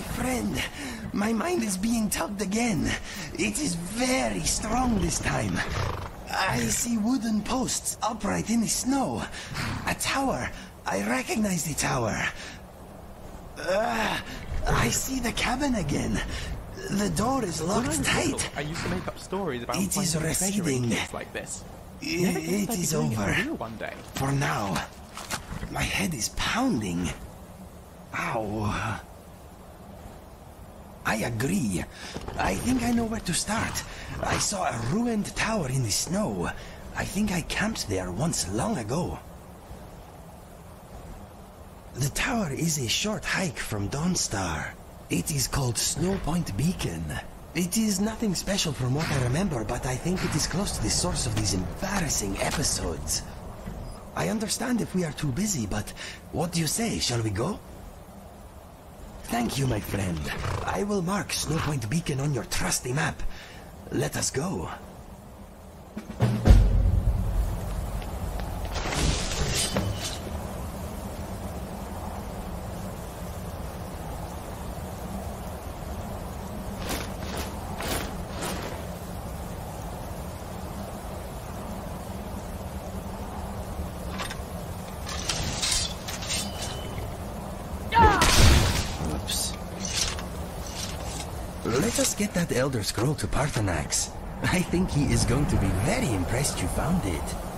friend, my mind is being tugged again. It is very strong this time. I see wooden posts upright in the snow. A tower. I recognize the tower. Uh, I see the cabin again. The door is locked tight. I used to make up stories about It is finding treasure in receding. like this. I- Never guessed it I'd be is doing it for over. one day. For now. My head is pounding. Ow. I agree. I think I know where to start. I saw a ruined tower in the snow. I think I camped there once long ago. The tower is a short hike from Dawnstar. It is called Snowpoint Beacon. It is nothing special from what I remember, but I think it is close to the source of these embarrassing episodes. I understand if we are too busy, but what do you say? Shall we go? Thank you, my friend. I will mark Snow Point Beacon on your trusty map. Let us go. Oops. Let us get that Elder Scroll to Paarthurnax. I think he is going to be very impressed you found it.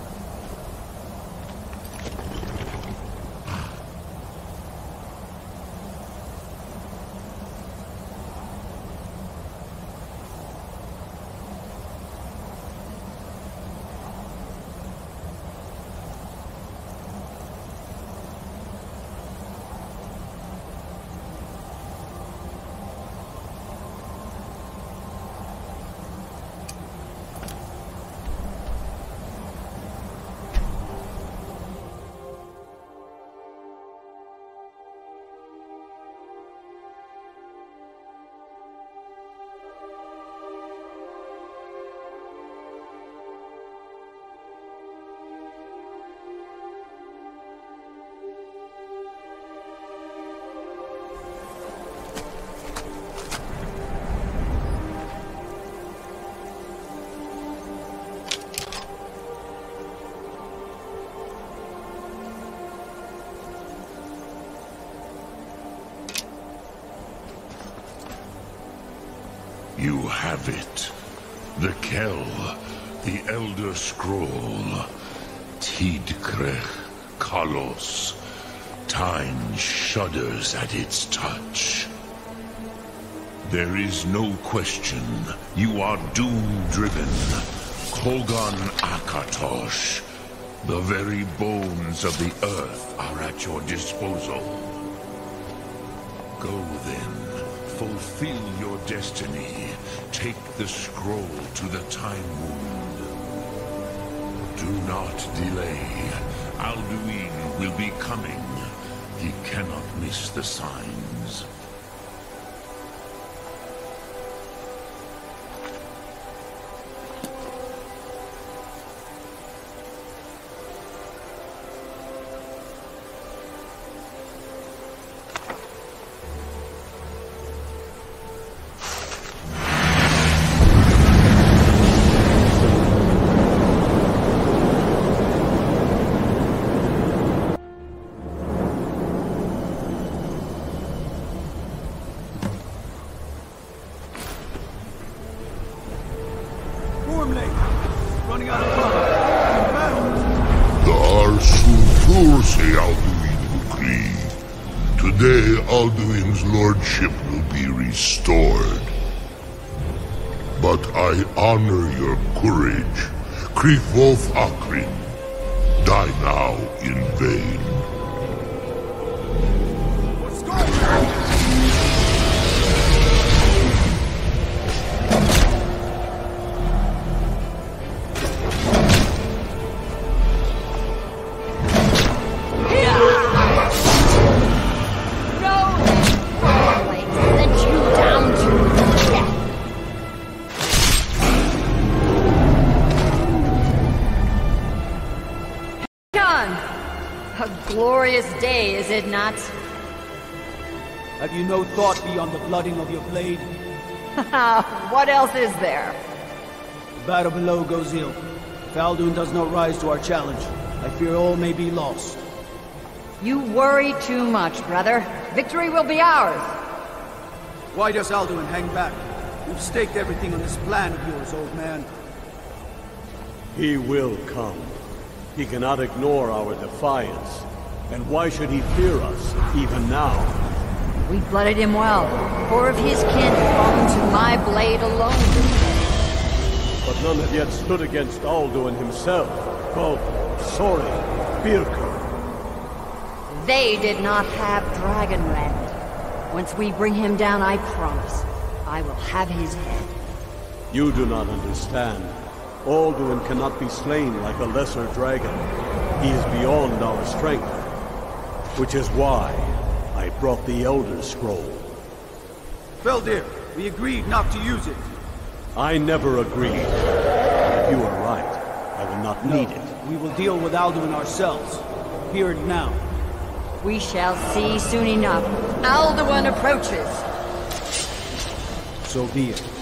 At its touch. There is no question. You are doom-driven. Kogaan Akatosh. The very bones of the earth are at your disposal. Go then. Fulfill your destiny. Take the scroll to the Time Wound. Do not delay. Alduin will be coming. He cannot miss the signs. Honor your courage. Kriegwolf Akrin. Die now in vain. What else is there? The battle below goes ill. If Alduin does not rise to our challenge, I fear all may be lost. You worry too much, brother. Victory will be ours. Why does Alduin hang back? You've staked everything on this plan of yours, old man. He will come. He cannot ignore our defiance. And why should he fear us, even now? We blooded him well. Four of his kin fallen to my blade alone. But none have yet stood against Alduin himself. Both Sorli, Birkir. They did not have Dragonrend. Once we bring him down, I promise, I will have his head. You do not understand. Alduin cannot be slain like a lesser dragon. He is beyond our strength. Which is why brought the Elder Scroll. Felldir, we agreed not to use it. I never agreed. If you are right, I will not need it. We will deal with Alduin ourselves. Here and now. We shall see soon enough. Alduin approaches. So be it.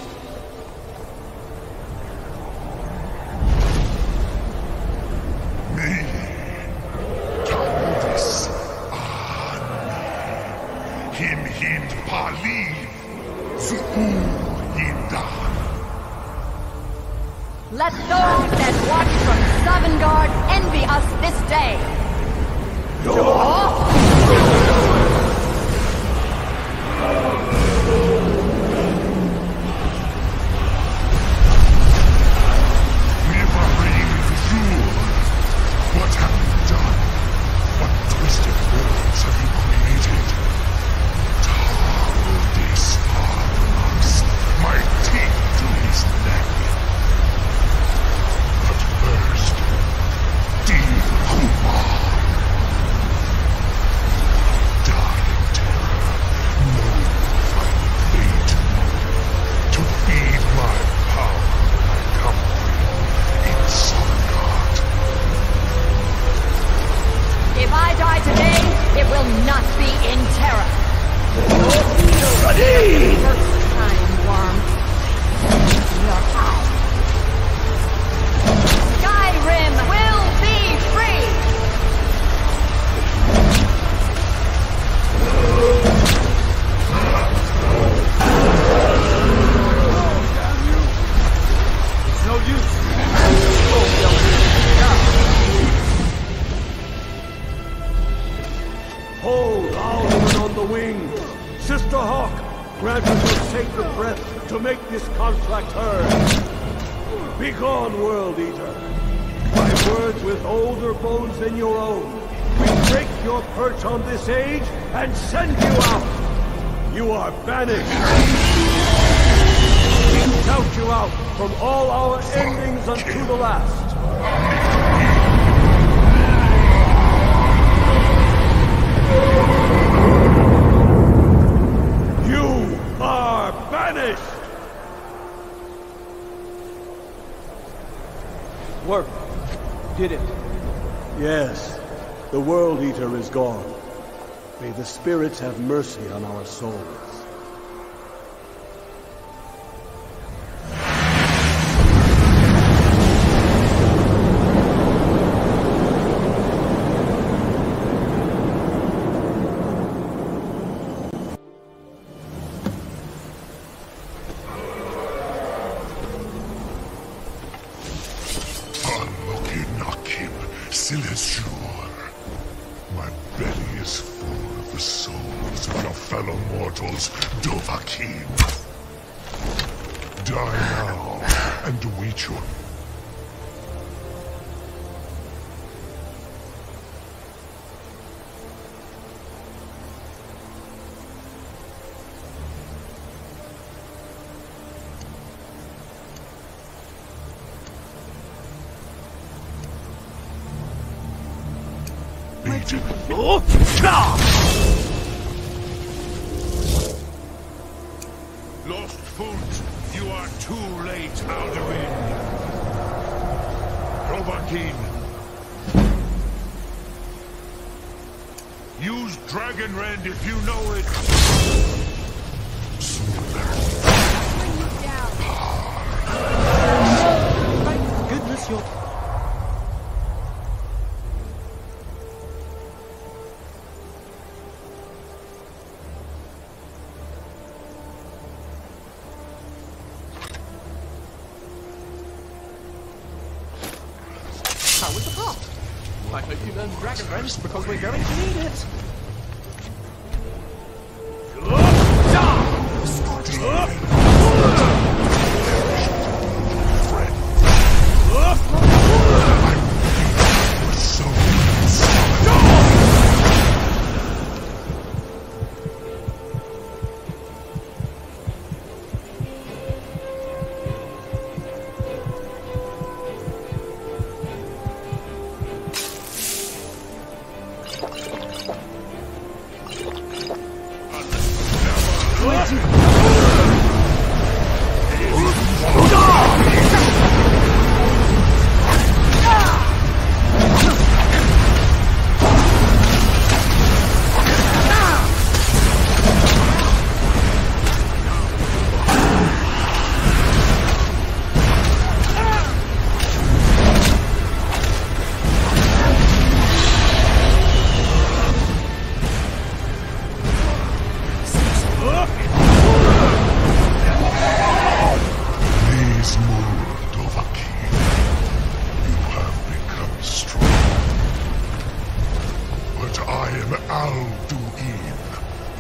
Have mercy on our souls. Lost foot, you are too late, Alduin. Dovahkiin. Use Dragon Rend if you know it. Rend because we're going to need it.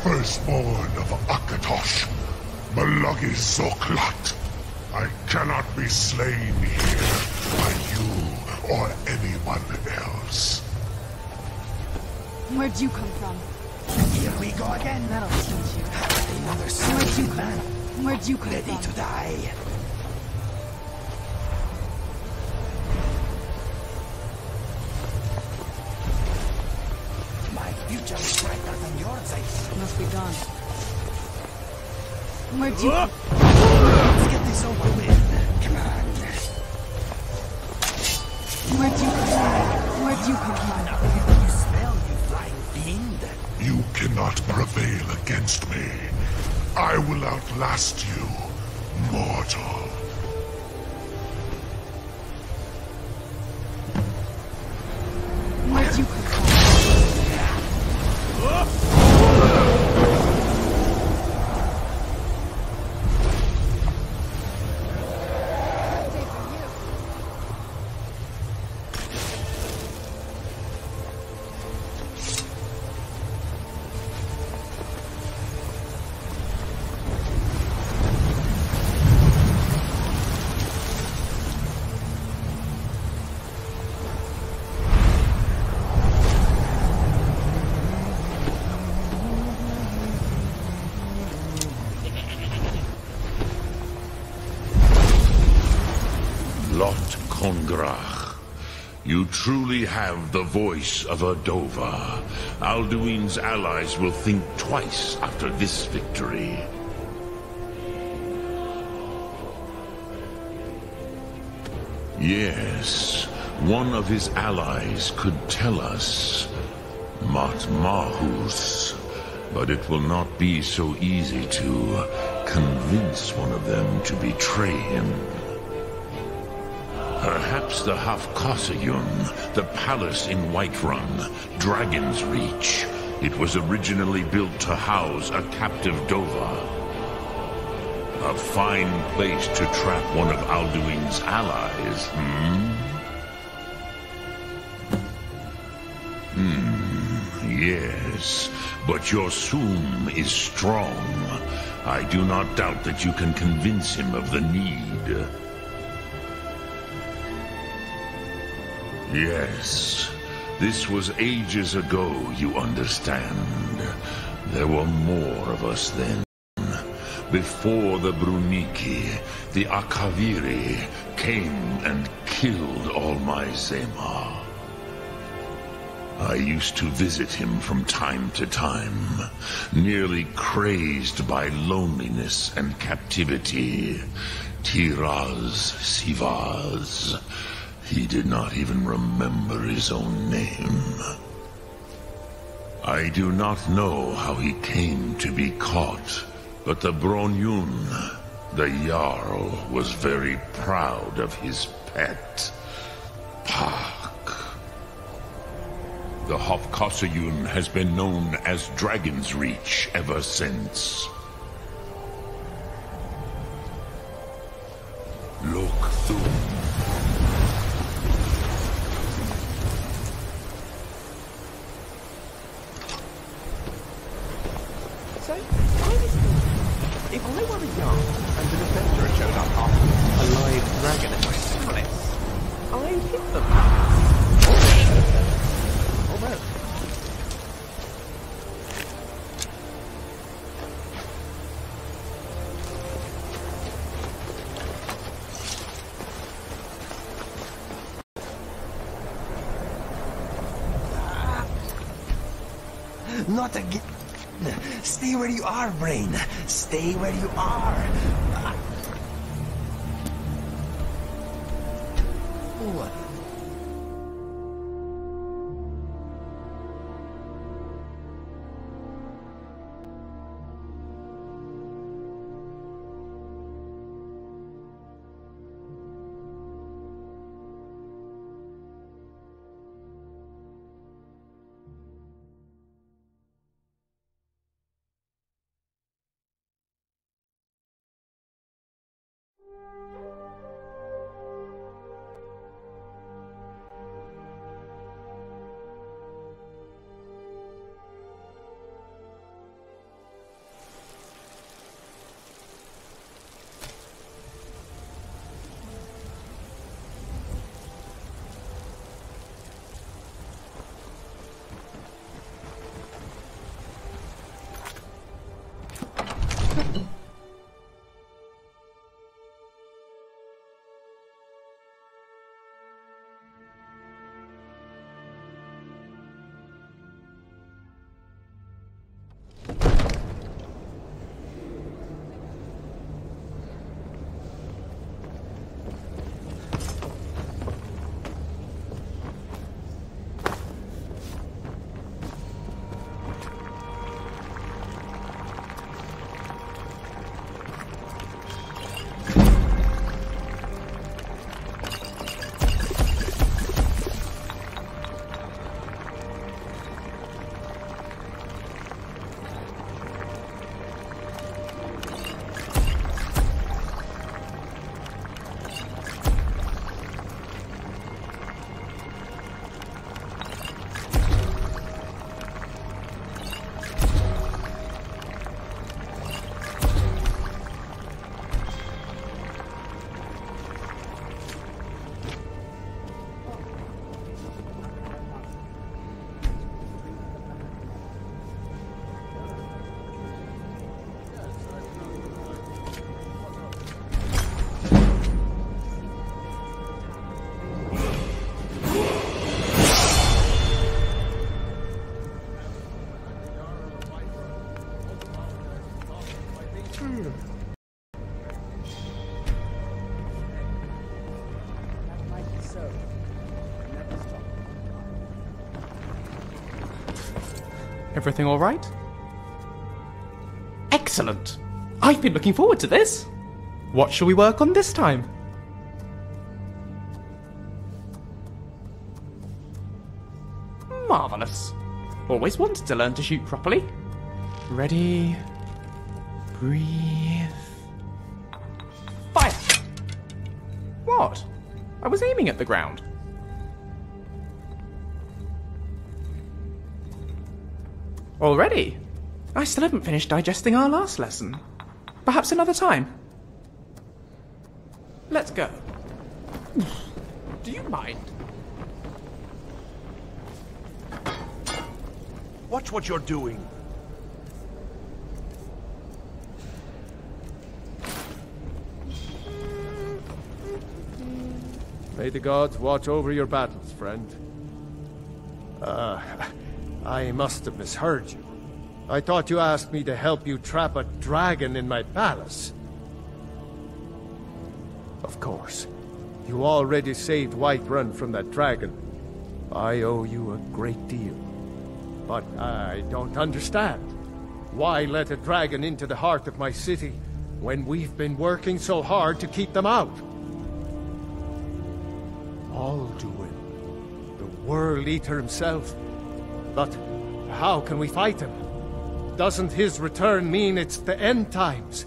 Firstborn of Akatosh, Malagi Zoklat. I cannot be slain here by you or anyone else. Where'd you come from? Here we go again. That'll teach you. Another Where'd you solid come from? Where'd you come ready from? to die. Must be gone. Where'd you come Let's get this over with. Come on. Where'd you come from? Where'd you come from? You smell, you flying fiend. You cannot prevail against me. I will outlast you, mortal. Truly have the voice of a Dova. Alduin's allies will think twice after this victory. Yes, one of his allies could tell us. Mat Mahus. But it will not be so easy to convince one of them to betray him. Perhaps the Hafkosayun, the palace in Whiterun, Dragon's Reach. It was originally built to house a captive Dova. A fine place to trap one of Alduin's allies, hmm? Hmm, yes. But your Thu'um is strong. I do not doubt that you can convince him of the need. Yes. This was ages ago, you understand. There were more of us then. Before the Bruniki, the Akaviri came and killed all my Zema. I used to visit him from time to time, nearly crazed by loneliness and captivity. Tiraz Sivaz. He did not even remember his own name. I do not know how he came to be caught, but the Bronyun, the Jarl, was very proud of his pet, Pak. The Hofkossayun has been known as Dragon's Reach ever since. Look through. Where you are, Brain. Stay where you are. Oh, Everything all right? Excellent! I've been looking forward to this. What shall we work on this time? Marvellous. Always wanted to learn to shoot properly. Ready. Breathe. Fire! What? I was aiming at the ground. Already? I still haven't finished digesting our last lesson. Perhaps another time. Let's go. Do you mind? Watch what you're doing. May the gods watch over your battles, friend. Uh, I must have misheard you. I thought you asked me to help you trap a dragon in my palace. Of course. You already saved Whiterun from that dragon. I owe you a great deal. But I don't understand. Why let a dragon into the heart of my city when we've been working so hard to keep them out? Alduin, the World Eater himself. But how can we fight him? Doesn't his return mean it's the end times?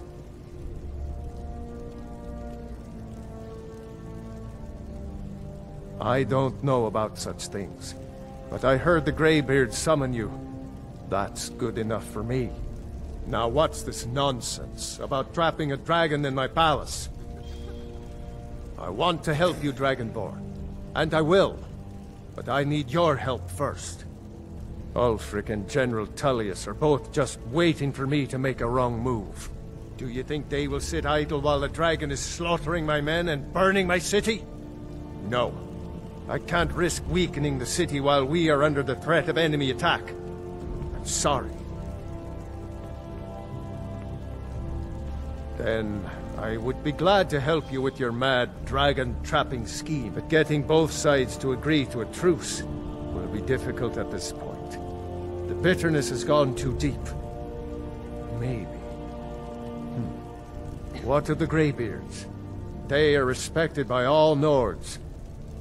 I don't know about such things, but I heard the Greybeard summon you. That's good enough for me. Now what's this nonsense about trapping a dragon in my palace? I want to help you, Dragonborn, and I will, but I need your help first. Ulfric and General Tullius are both just waiting for me to make a wrong move. Do you think they will sit idle while the dragon is slaughtering my men and burning my city? No. I can't risk weakening the city while we are under the threat of enemy attack. I'm sorry. Then I would be glad to help you with your mad dragon-trapping scheme, but getting both sides to agree to a truce will be difficult at this point. Bitterness has gone too deep. Maybe. Hmm. What of the Greybeards? They are respected by all Nords.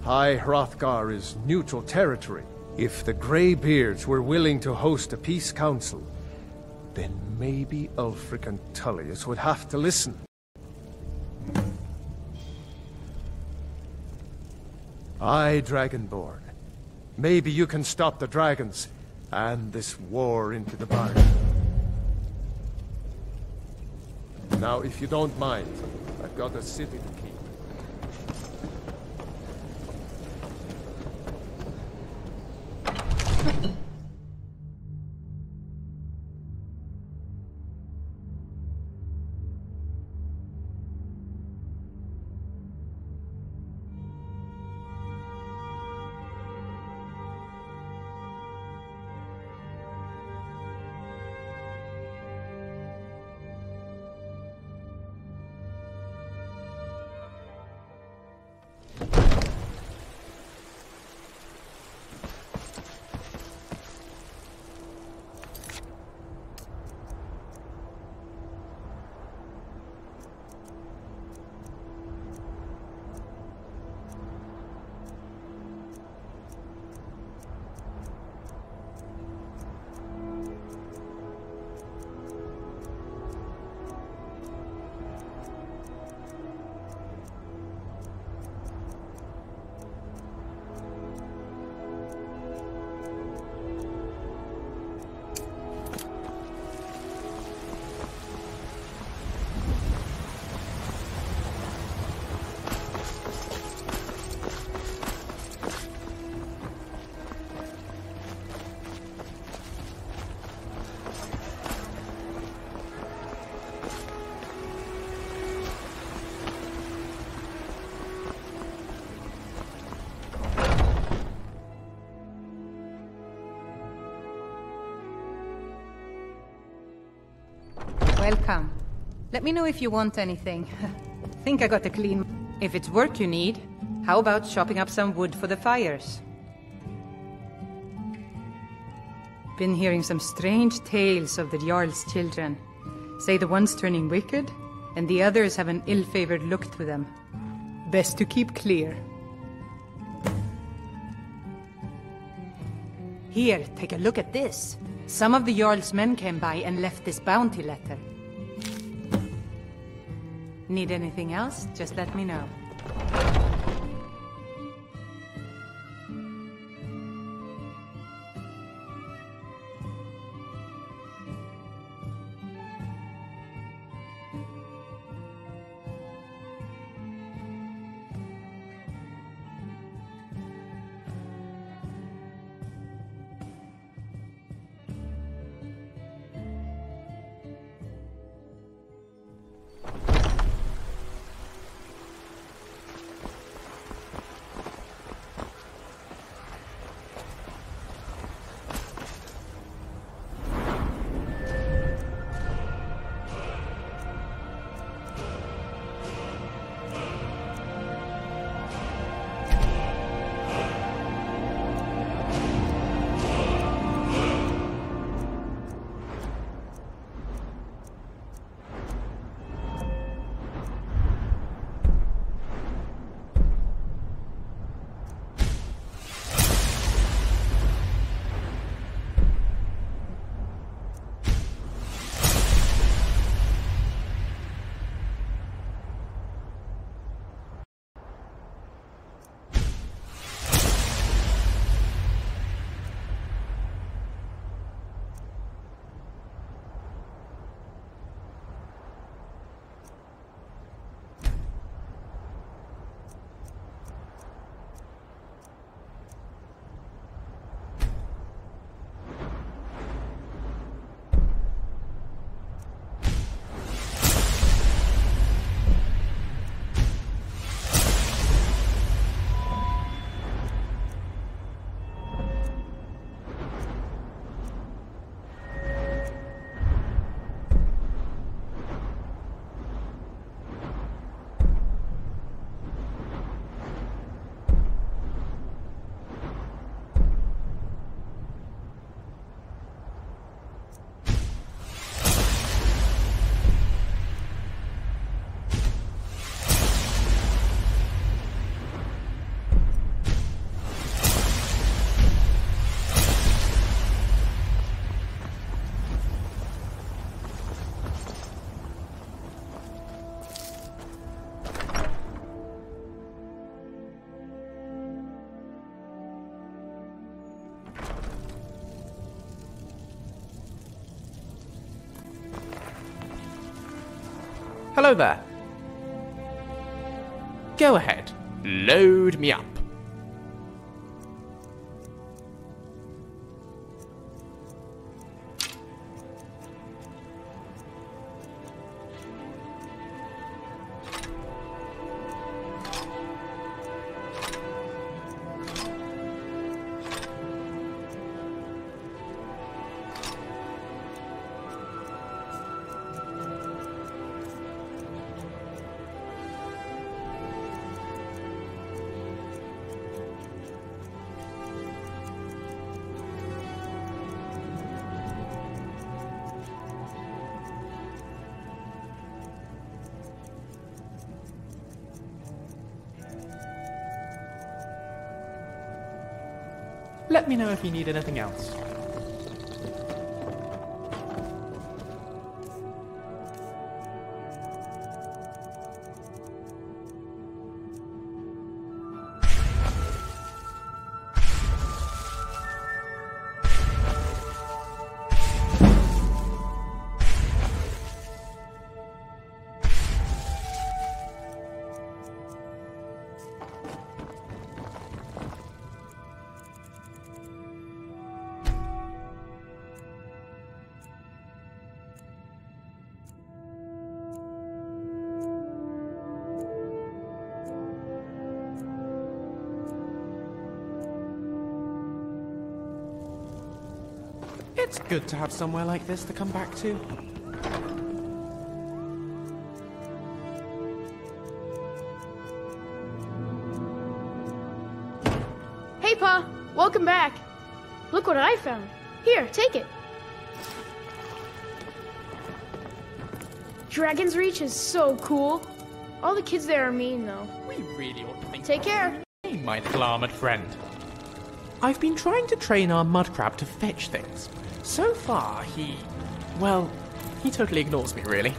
High Hrothgar is neutral territory. If the Greybeards were willing to host a peace council, then maybe Ulfric and Tullius would have to listen. I, Dragonborn. Maybe you can stop the dragons, and this war into the bargain. Now, if you don't mind, I've got a city to keep. Welcome. Let me know if you want anything. Think I got a clean... If it's work you need, how about chopping up some wood for the fires? Been hearing some strange tales of the Jarl's children. Say the one's turning wicked, and the others have an ill-favored look to them. Best to keep clear. Here, take a look at this. Some of the Jarl's men came by and left this bounty letter. Need anything else? Just let me know. Hello there. Go ahead. Load me up. Let me know if you need anything else. It's good to have somewhere like this to come back to. Hey, Pa! Welcome back! Look what I found. Here, take it. Dragonsreach is so cool. All the kids there are mean, though. We really ought to think. Take care. Hey, my little armored friend. I've been trying to train our mud crab to fetch things. So far, he. Well, he totally ignores me, really.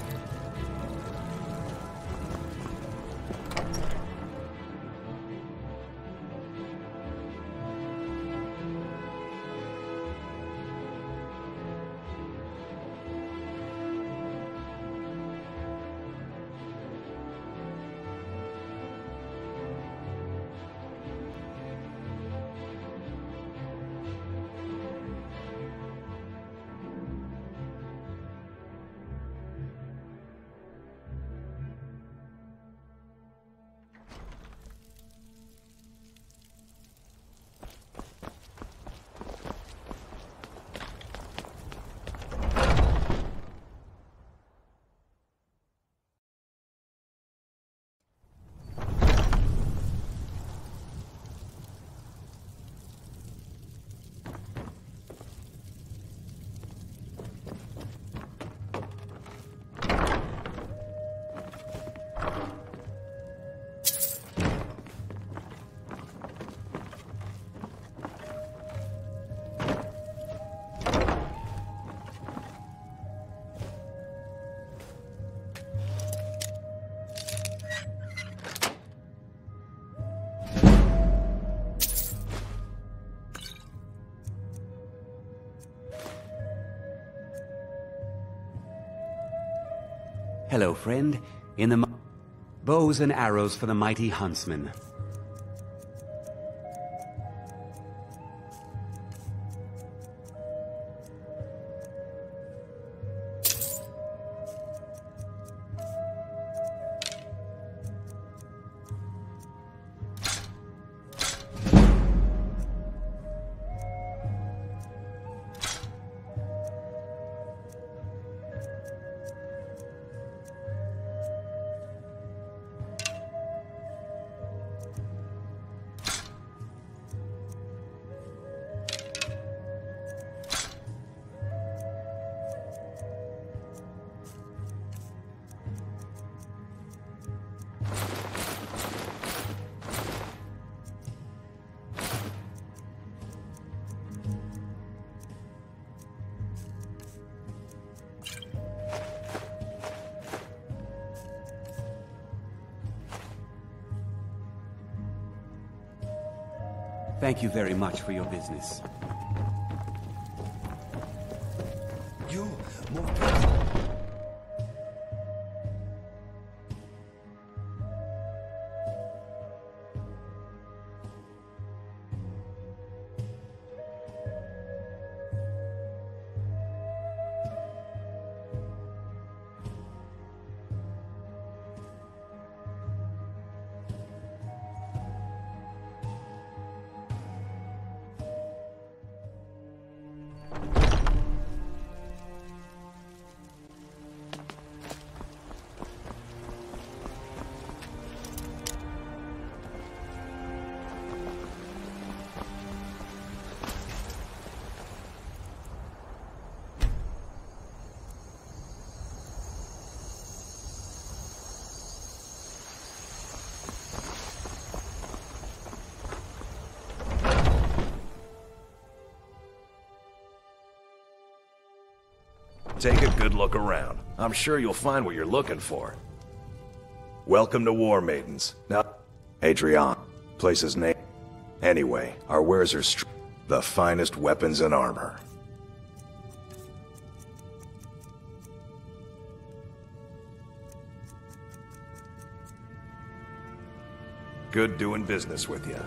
Hello, friend. In the bows and arrows for the mighty huntsman. Thank you very much for your business. Take a good look around. I'm sure you'll find what you're looking for. Welcome to Warmaiden's. Now, Adrian, place's name. Anyway, our wares are the finest weapons and armor. Good doing business with you.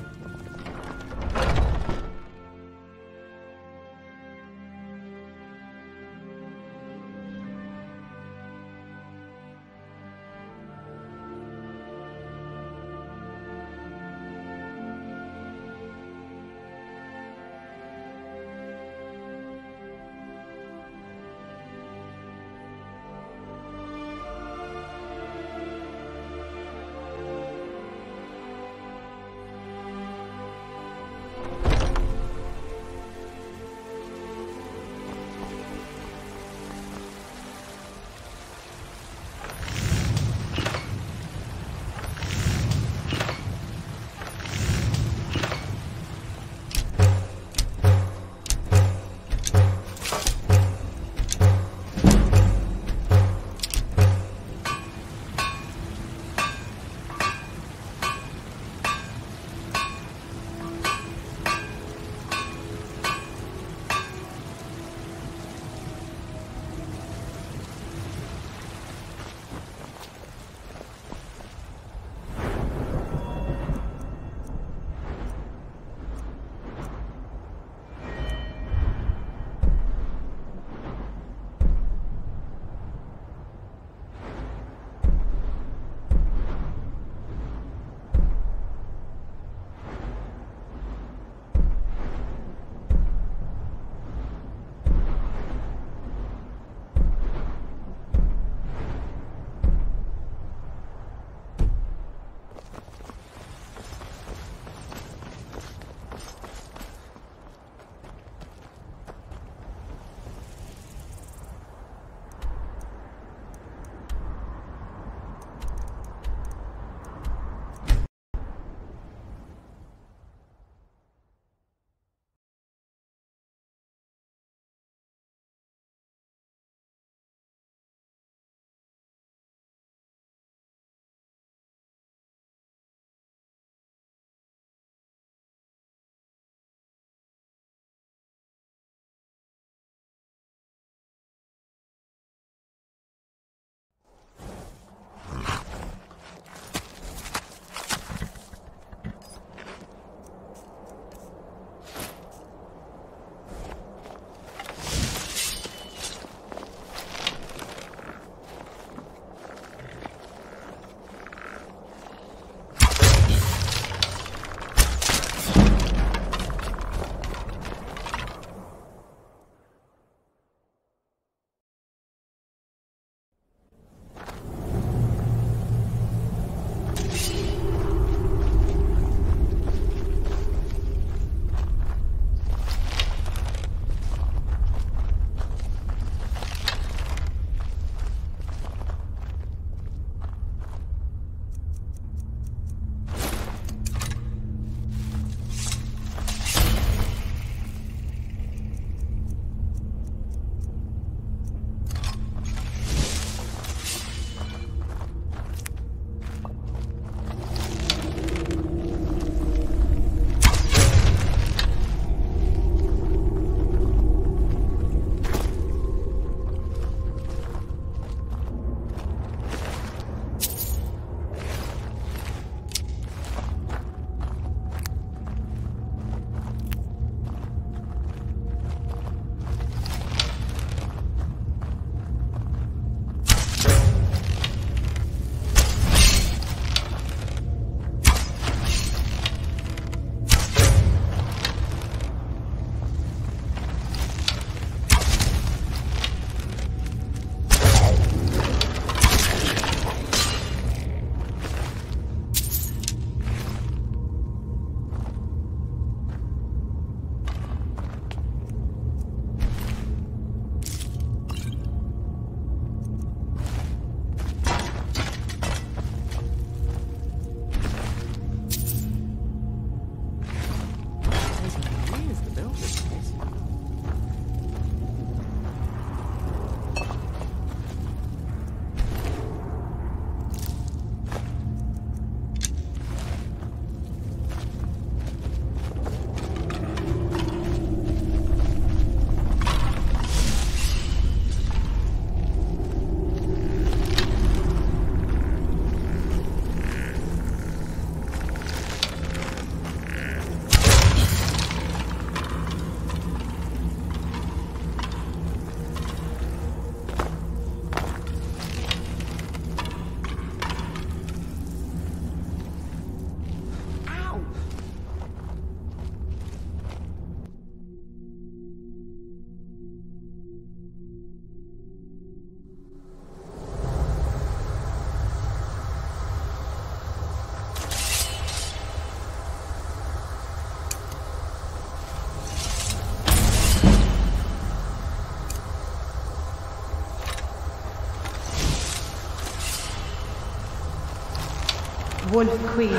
Wolf Queen,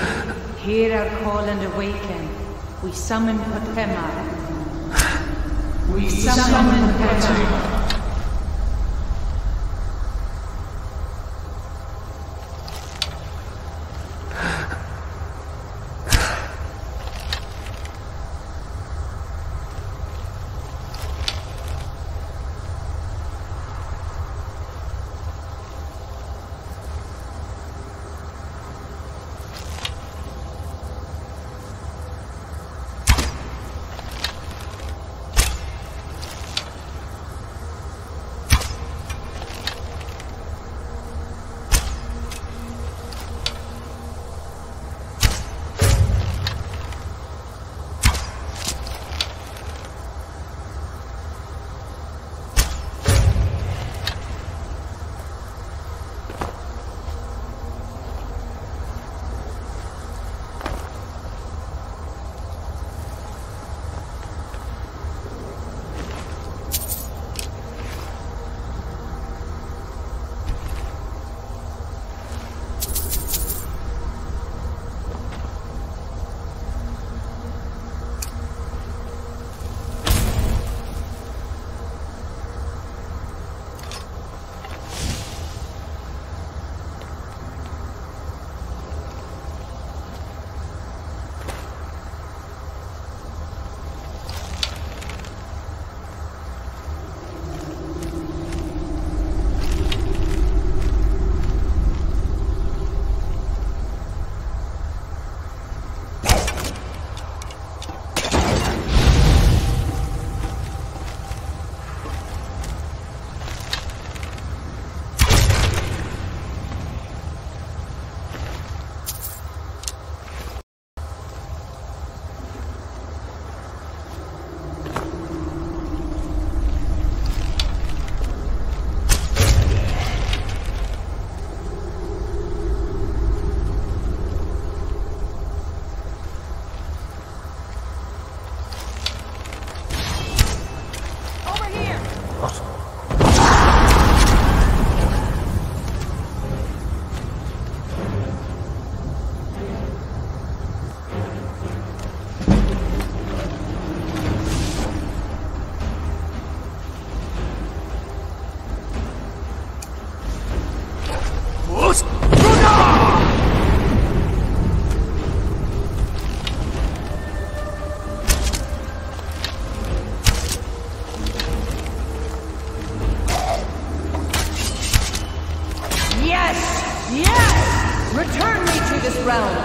hear our call and awaken. We summon Potema. We summon Potema. Realm!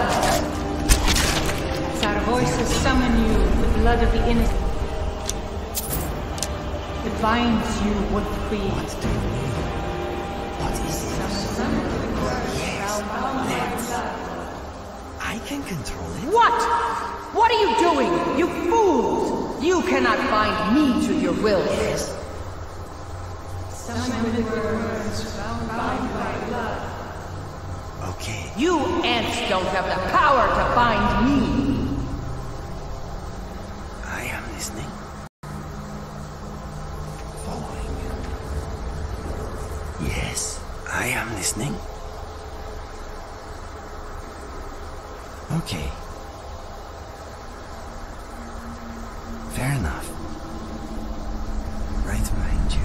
As our voices summon you, the blood of the innocent. It binds you, Wolf Queen. What do you mean? What is it? Yes, I can control it. What? What are you doing? You fools! You cannot bind me to your will. Yes. Okay. You ants don't have the power to bind me! I am listening. Following. Yes, I am listening. Okay. Fair enough. Right behind you.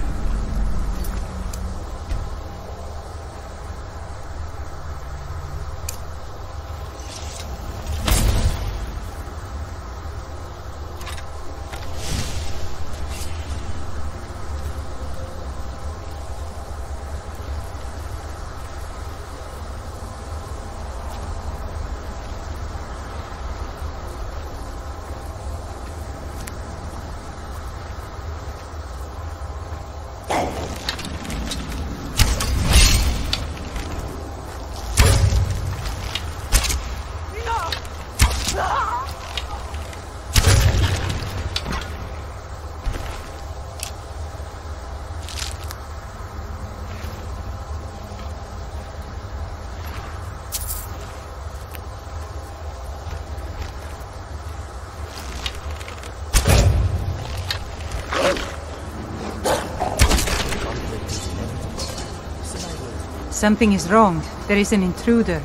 Something is wrong. There is an intruder.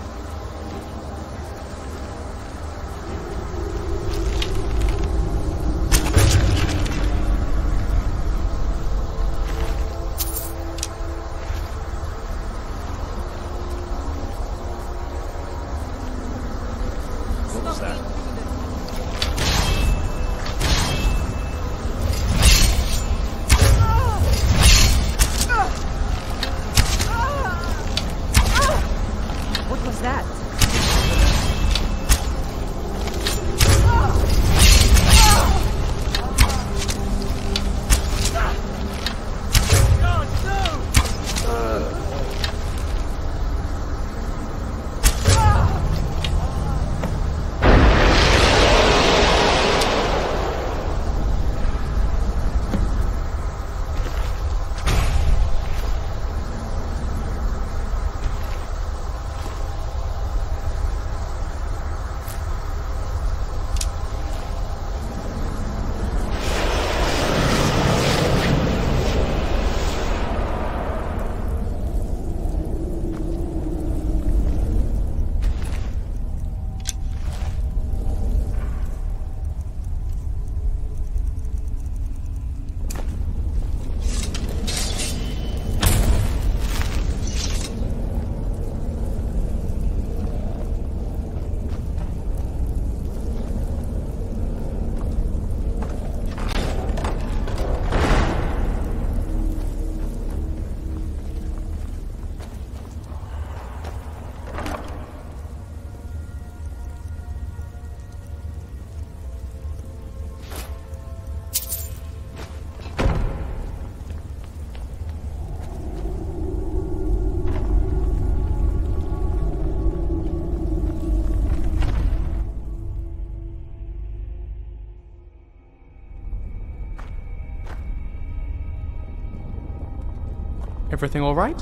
Everything alright?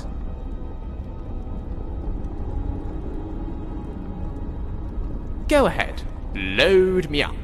Go ahead. Load me up.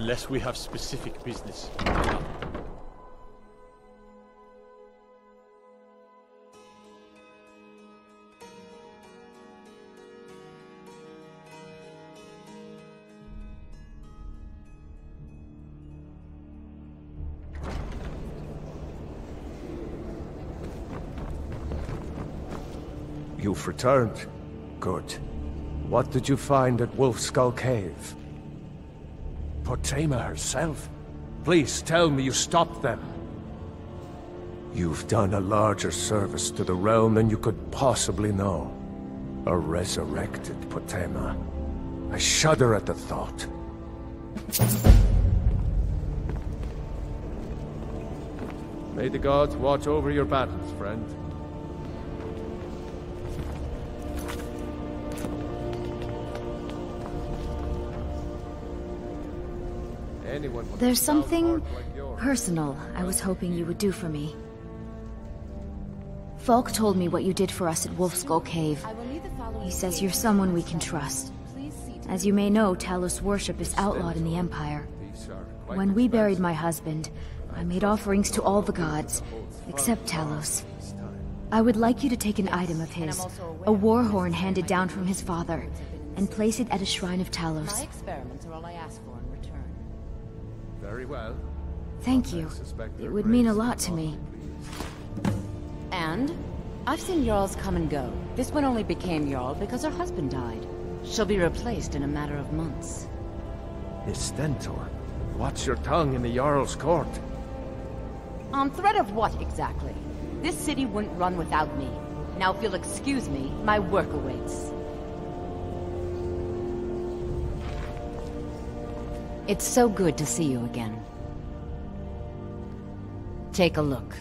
Unless we have specific business. You've returned. Good. What did you find at Wolfskull Cave? Potema herself? Please tell me you stopped them. You've done a larger service to the realm than you could possibly know. A resurrected Potema. I shudder at the thought. May the gods watch over your battles, friend. There's something personal I was hoping you would do for me. Falk told me what you did for us at Wolfskull Cave. He says you're someone we can trust. As you may know, Talos worship is outlawed in the Empire. When we buried my husband, I made offerings to all the gods, except Talos. I would like you to take an item of his, a war horn handed down from his father, and place it at a shrine of Talos. Very well. Thank you. It would mean a lot to me. And? I've seen Jarls come and go. This one only became Jarl because her husband died. She'll be replaced in a matter of months. Miss Stentor, watch your tongue in the Jarl's court. On threat of what, exactly? This city wouldn't run without me. Now, if you'll excuse me, my work awaits. It's so good to see you again. Take a look.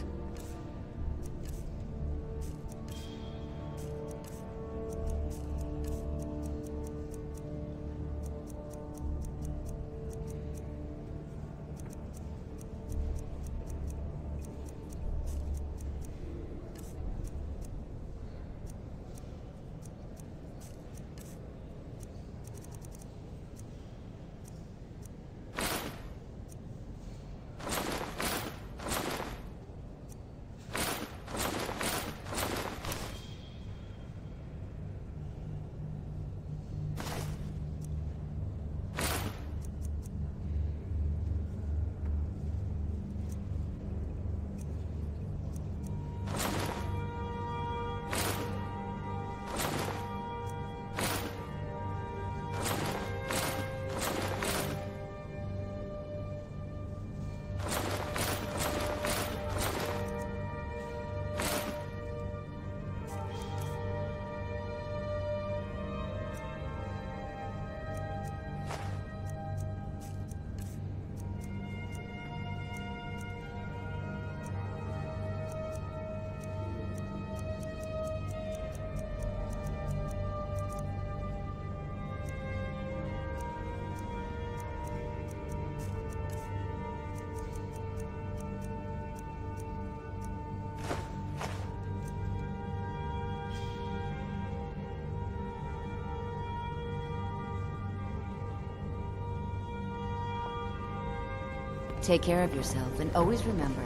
Take care of yourself, and always remember,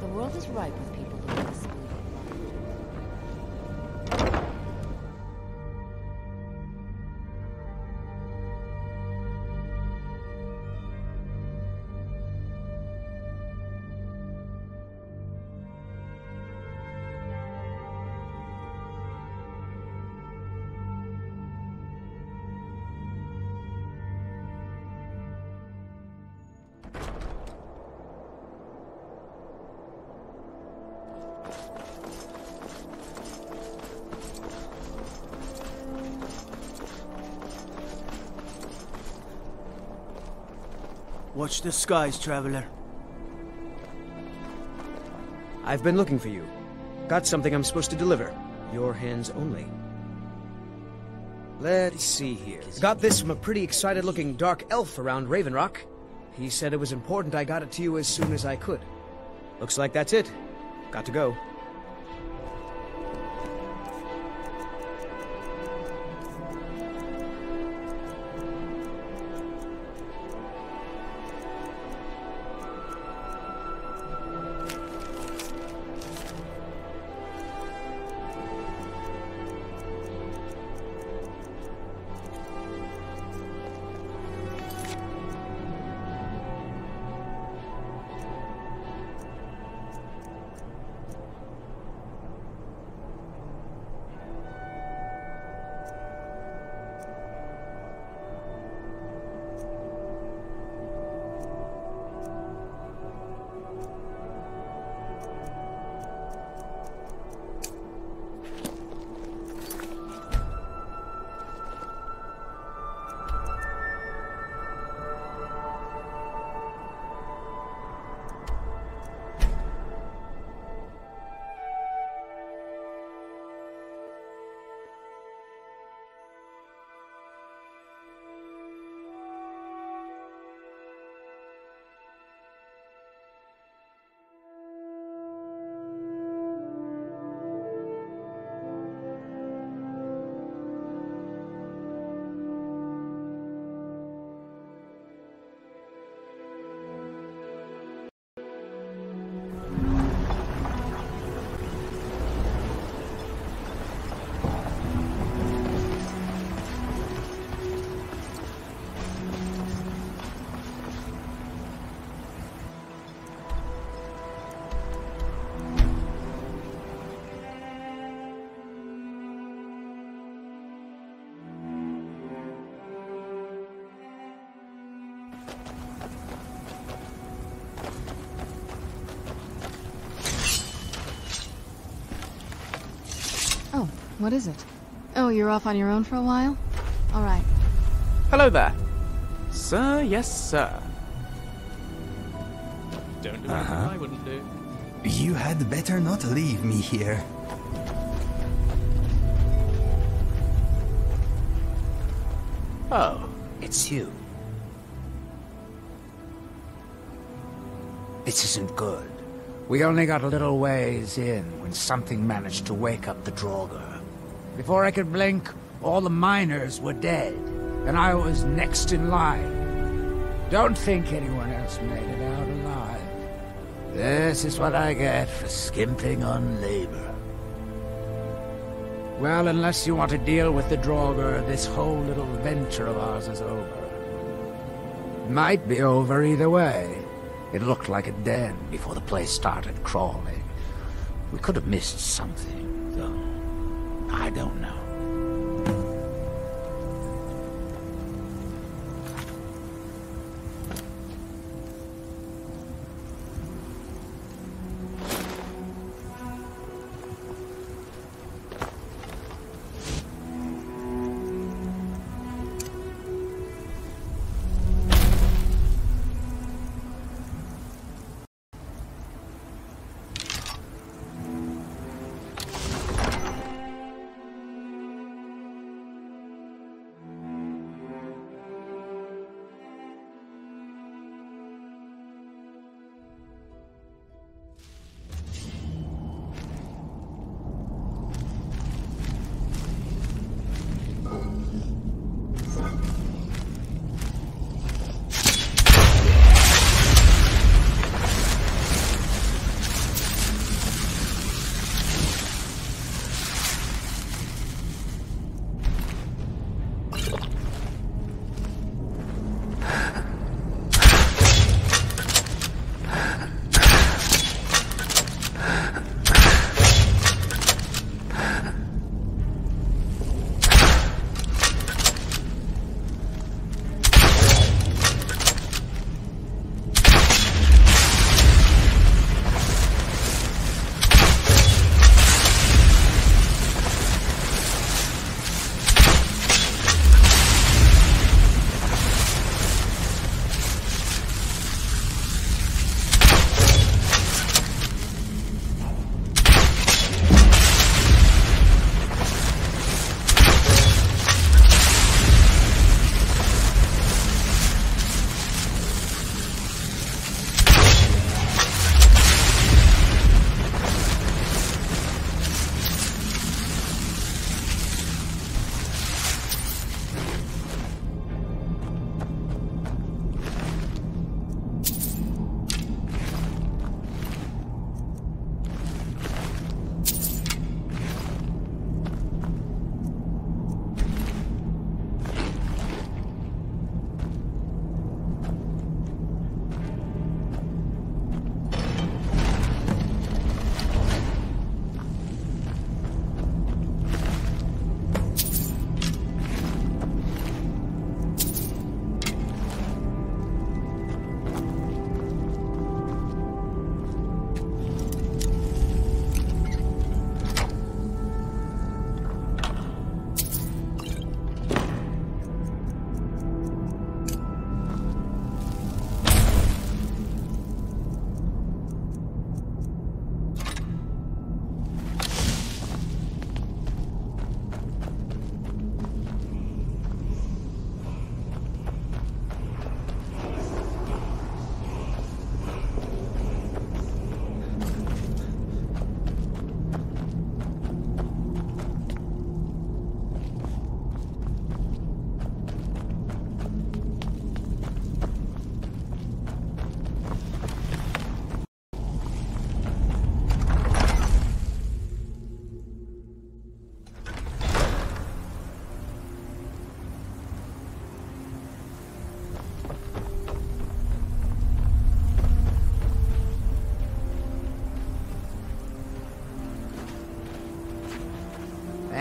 the world is ripe with Watch the skies, traveler. I've been looking for you. Got something I'm supposed to deliver. Your hands only. Let's see here. Got this from a pretty excited looking dark elf around Raven Rock. He said it was important I got it to you as soon as I could. Looks like that's it. Got to go. What is it? Oh, you're off on your own for a while? Alright. Hello there. Sir, yes, sir. Don't do anything Uh-huh. I wouldn't do. You had better not leave me here. Oh. It's you. This isn't good. We only got a little ways in when something managed to wake up the Draugr. Before I could blink, all the miners were dead, and I was next in line. Don't think anyone else made it out alive. This is what I get for skimping on labor. Well, unless you want to deal with the Draugr, this whole little venture of ours is over. Might be over either way. It looked like a den before the place started crawling. We could have missed something, don't know.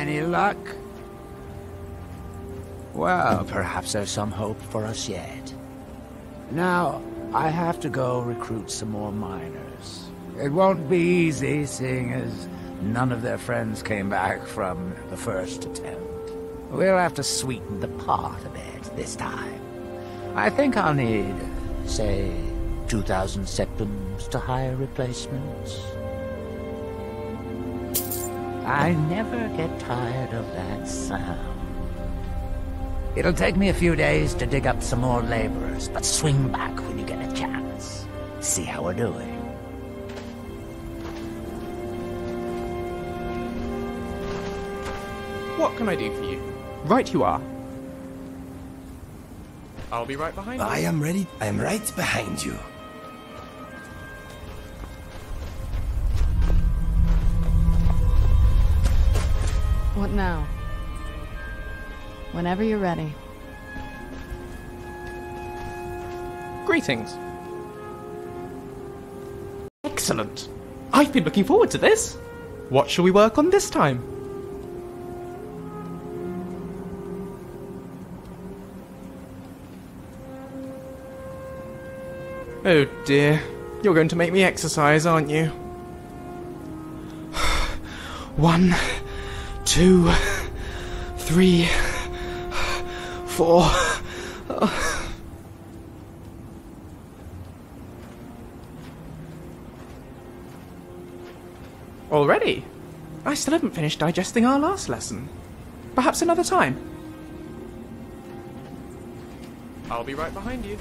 Any luck? Well, perhaps there's some hope for us yet. Now, I have to go recruit some more miners. It won't be easy, seeing as none of their friends came back from the first attempt. We'll have to sweeten the pot a bit this time. I think I'll need, say, 2,000 septims to hire replacements. I never get tired of that sound. It'll take me a few days to dig up some more laborers, but swing back when you get a chance. See how we're doing. What can I do for you? Right you are. I'll be right behind you. I am ready. I am right behind you. What now? Whenever you're ready. Greetings. Excellent. I've been looking forward to this. What shall we work on this time? Oh dear. You're going to make me exercise, aren't you? One, two, three, four. Already? I still haven't finished digesting our last lesson. Perhaps another time. I'll be right behind you.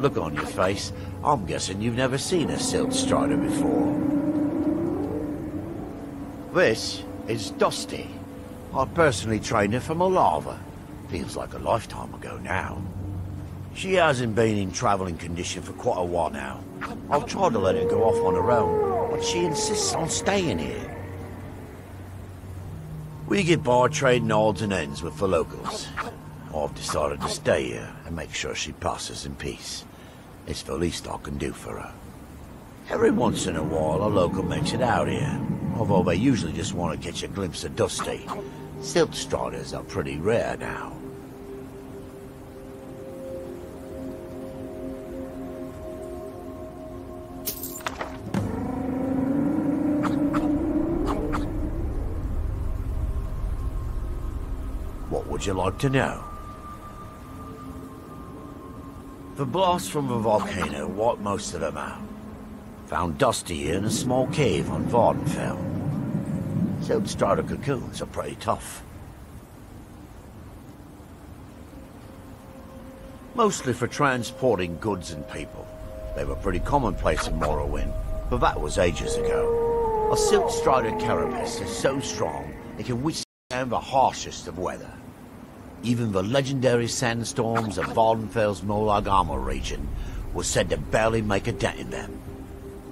Look on your face, I'm guessing you've never seen a Silt Strider before. This is Dusty. I personally trained her from Malava. Feels like a lifetime ago now. She hasn't been in traveling condition for quite a while now. I've tried to let her go off on her own, but she insists on staying here. We get by trading odds and ends with the locals. I've decided to stay here and make sure she passes in peace. It's the least I can do for her. Every once in a while, a local makes it out here, although they usually just want to catch a glimpse of Dusty. Silt Striders are pretty rare now. What would you like to know? The blast from the volcano wiped most of them out. Found Dusty here in a small cave on Vvardenfell. Silt Strider cocoons are pretty tough. Mostly for transporting goods and people. They were pretty commonplace in Morrowind, but that was ages ago. A silt strider carapace is so strong it can withstand the harshest of weather. Even the legendary sandstorms of Vvardenfell's Molag Amur region was said to barely make a dent in them.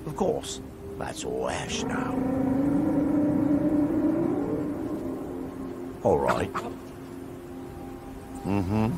Of course, that's all ash now. All right. Mm-hmm.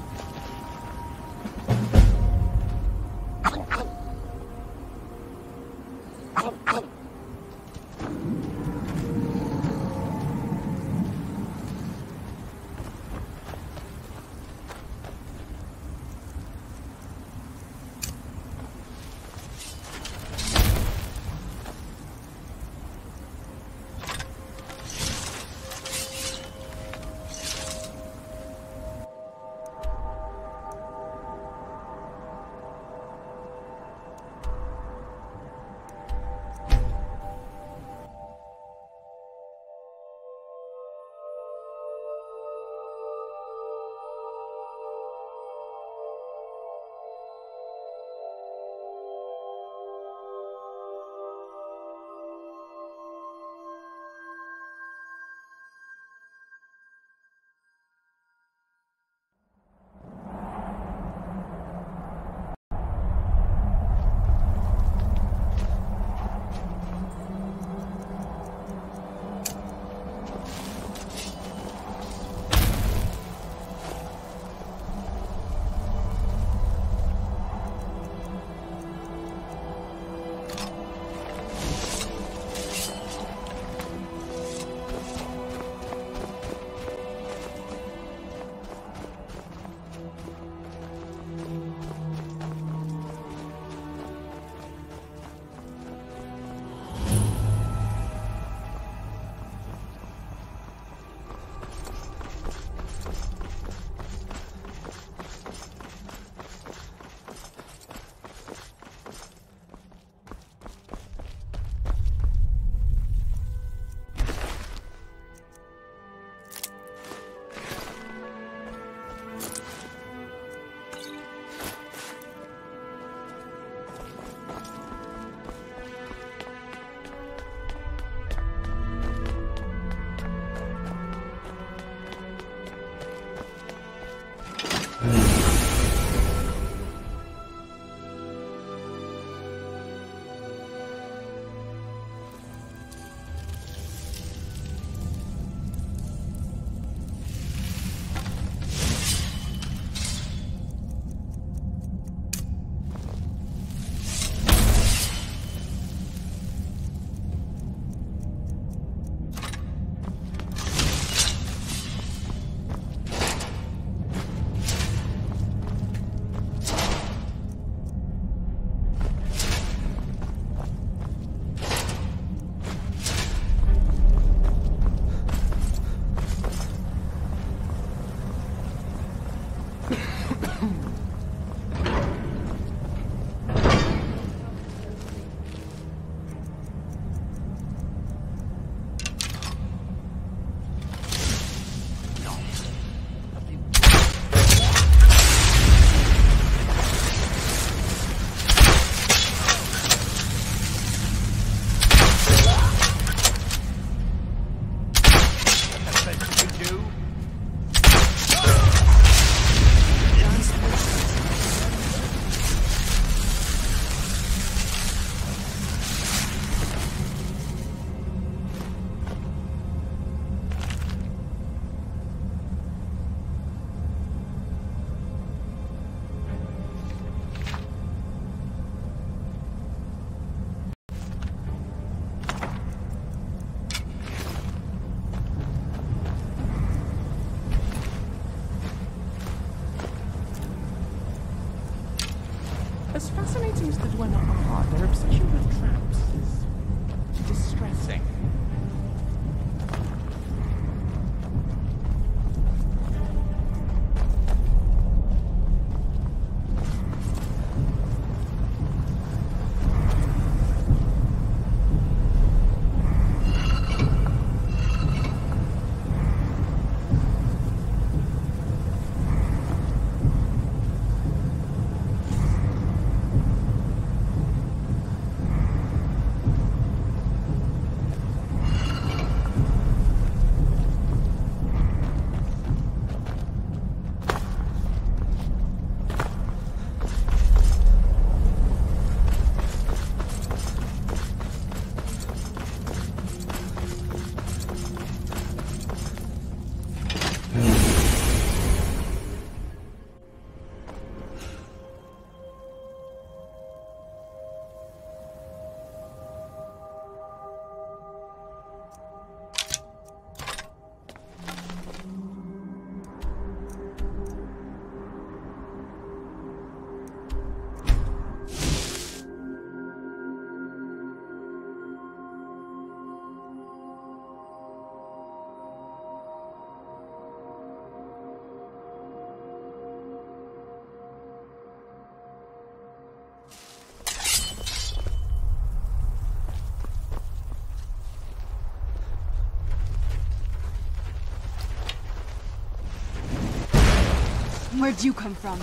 Where'd you come from?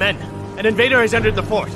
Men, an invader has entered the fort.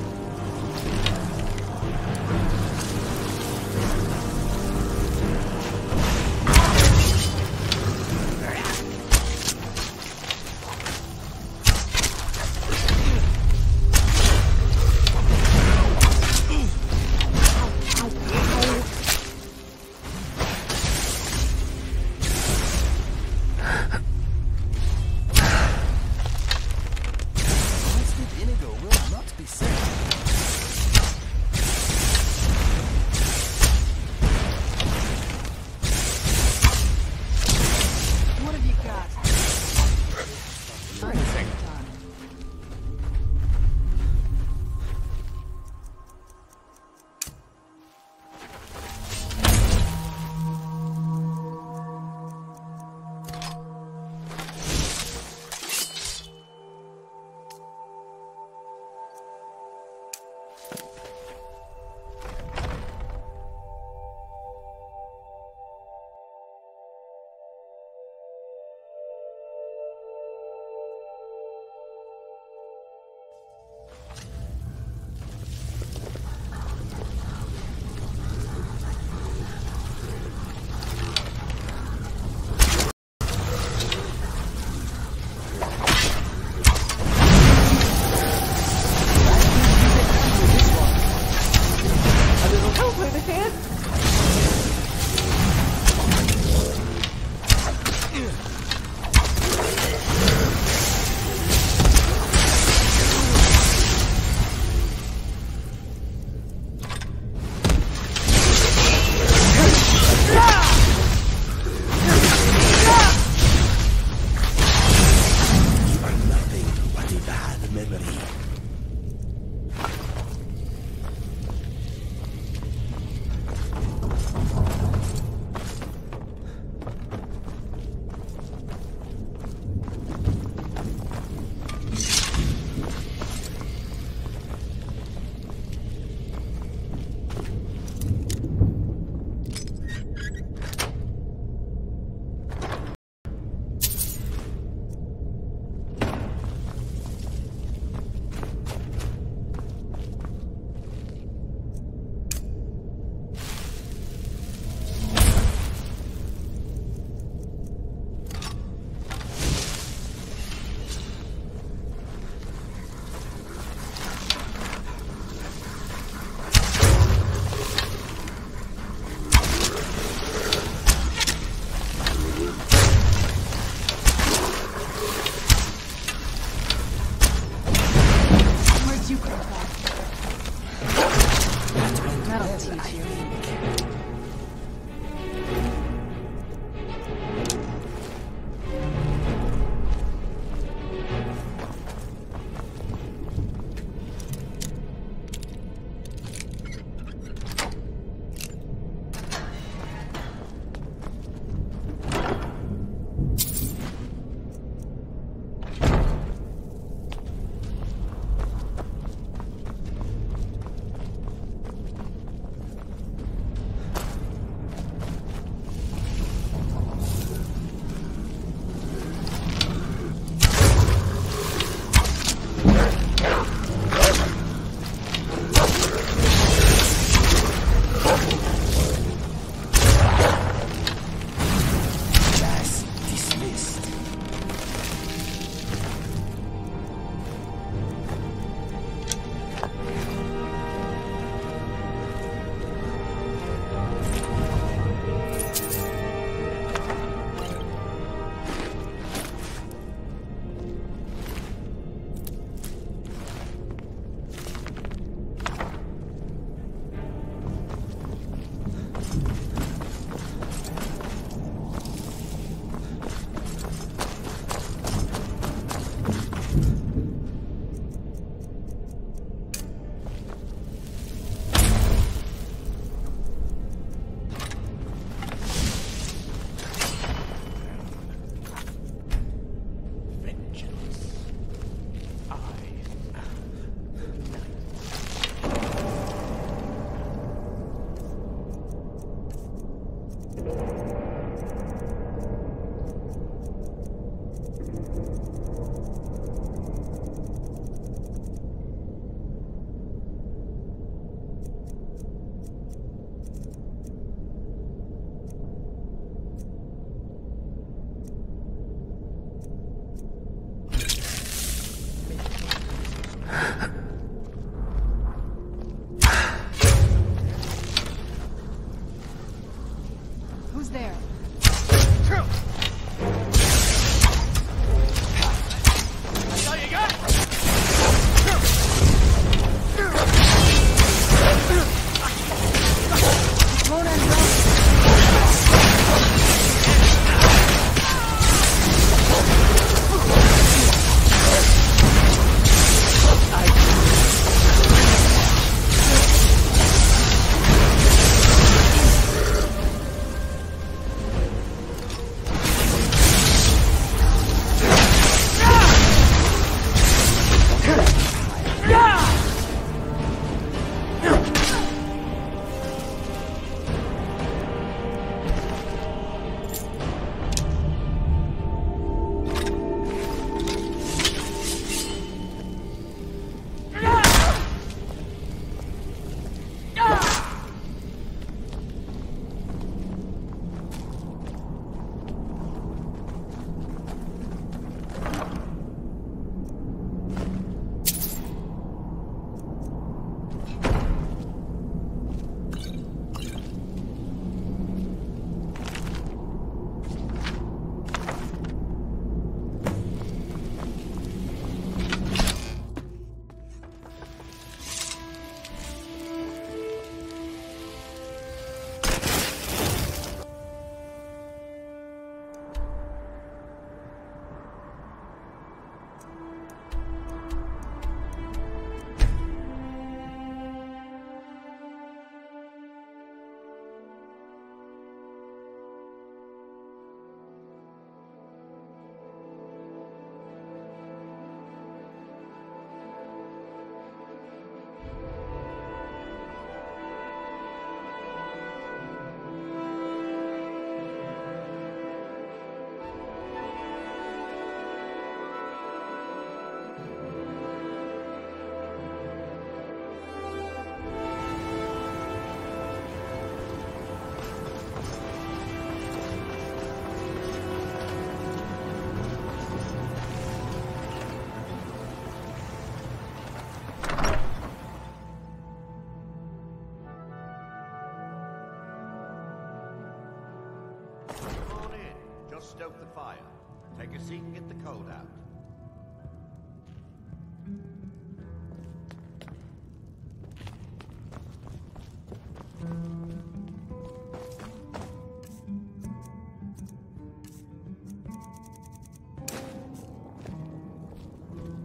Take a seat and get the cold out.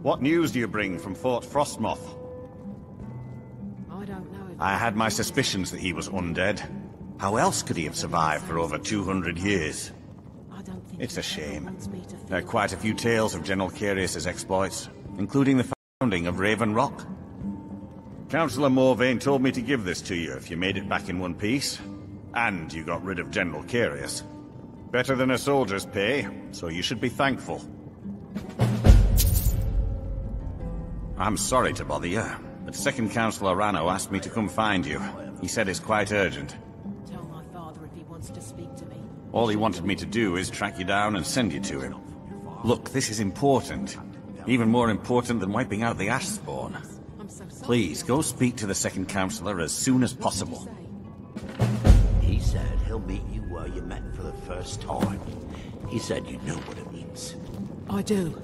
What news do you bring from Fort Frostmoth? Oh, I don't know. I had my suspicions that he was undead. How else could he have survived for over 200 years? It's a shame. There are quite a few tales of General Carius's exploits, including the founding of Raven Rock. Councillor Morvayn told me to give this to you if you made it back in one piece. And you got rid of General Carius. Better than a soldier's pay, so you should be thankful. I'm sorry to bother you, but Second Councillor Rano asked me to come find you. He said it's quite urgent. Tell my father if he wants to speak. All he wanted me to do is track you down and send you to him. Look, this is important. Even more important than wiping out the Ashspawn. Please, go speak to the Second Councillor as soon as possible. He said he'll meet you where you met for the first time. He said you know what it means. I do.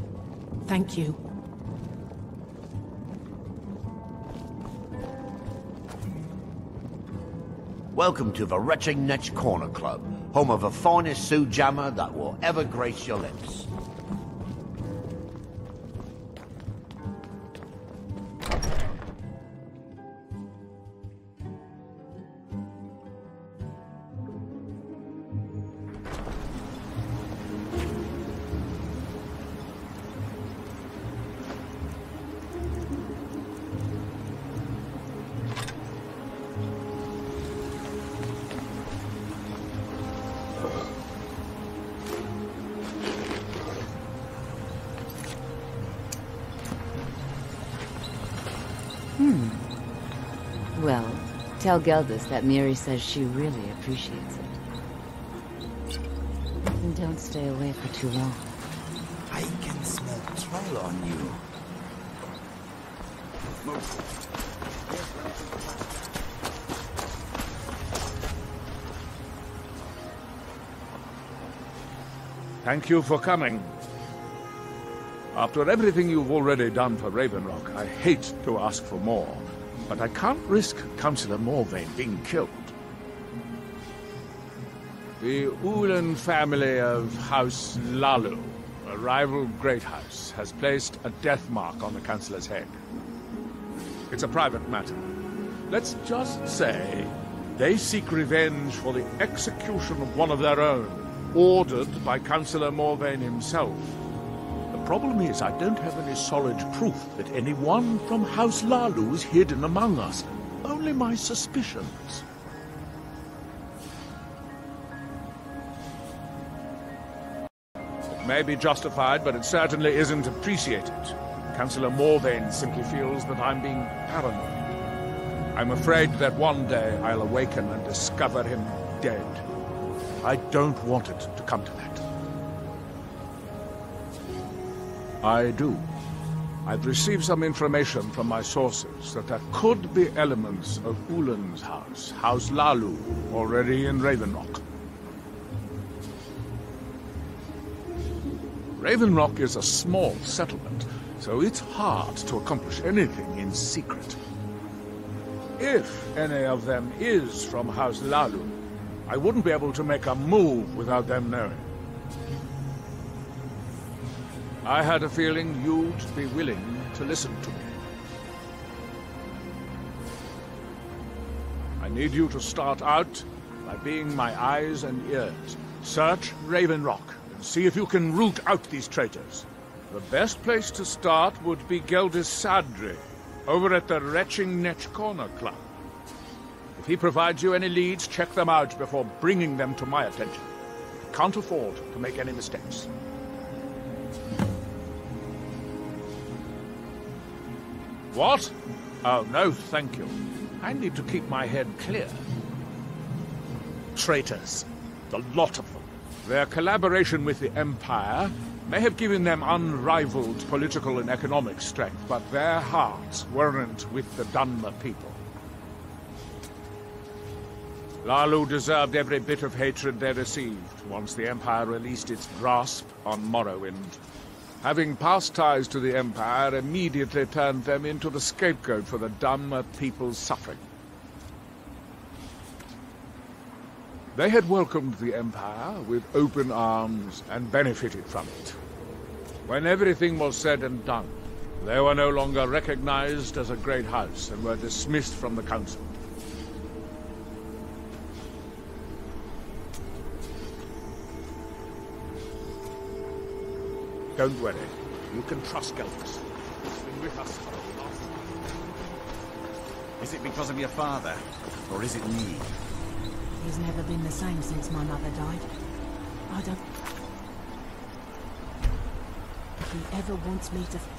Thank you. Welcome to the Retching Netch Corner Club, home of the finest sujamma that will ever grace your lips. Tell Geldis that Miri says she really appreciates it. And don't stay away for too long. I can smell troll on you. Thank you for coming. After everything you've already done for Raven Rock, I hate to ask for more, but I can't risk Councillor Morvayn being killed. The Ulen family of House Hlaalu, a rival great house, has placed a death mark on the Councillor's head. It's a private matter. Let's just say they seek revenge for the execution of one of their own, ordered by Councillor Morvayn himself. The problem is I don't have any solid proof that anyone from House Hlaalu is hidden among us. Only my suspicions. It may be justified, but it certainly isn't appreciated. Councillor Morvayn simply feels that I'm being paranoid. I'm afraid that one day I'll awaken and discover him dead. I don't want it to come to that. I do. I've received some information from my sources that there could be elements of Ulen's house, House Hlaalu, already in Ravenrock. Ravenrock is a small settlement, so it's hard to accomplish anything in secret. If any of them is from House Hlaalu, I wouldn't be able to make a move without them knowing. I had a feeling you'd be willing to listen to me. I need you to start out by being my eyes and ears. Search Raven Rock and see if you can root out these traitors. The best place to start would be Geldis over at the Retching Netch Corner Club. If he provides you any leads, check them out before bringing them to my attention. I can't afford to make any mistakes. What? Oh, no, thank you. I need to keep my head clear. Traitors. The lot of them. Their collaboration with the Empire may have given them unrivaled political and economic strength, but their hearts weren't with the Dunmer people. Hlaalu deserved every bit of hatred they received once the Empire released its grasp on Morrowind. Having past ties to the Empire immediately turned them into the scapegoat for the Dunmer people's suffering. They had welcomed the Empire with open arms and benefited from it. When everything was said and done, they were no longer recognized as a great house and were dismissed from the Council. Don't worry. You can trust Geldis. He's been with us for a long Is it because of your father? Or is it me? He's never been the same since my mother died. I don't... If he ever wants me to...